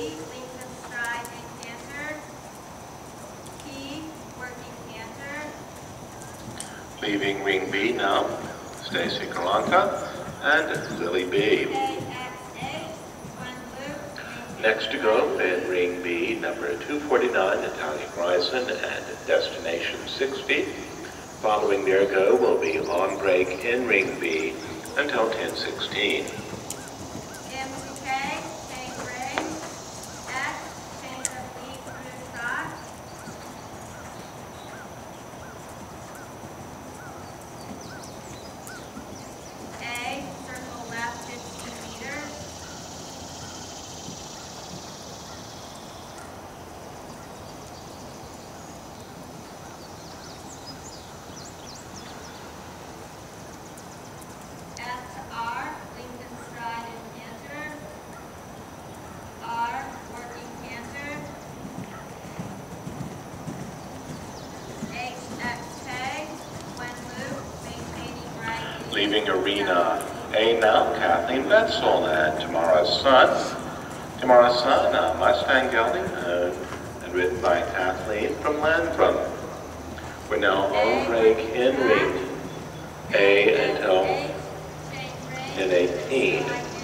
Lengthen Stride and Canter. P, Working Canter. Leaving ring B now, Stacy Galanta and Lily B. KXA, one loop. Next to go in ring B, number 249, Natalia Greisen and Destination 60. Following their go will be long break in ring B until 1016. Leaving arena A now, Kathleen Betzel and Tamara Sun. Tamara Sun, a Mustang gelding, owned and written by Kathleen from Landrum. We're now on break in ring A until ring. 1018.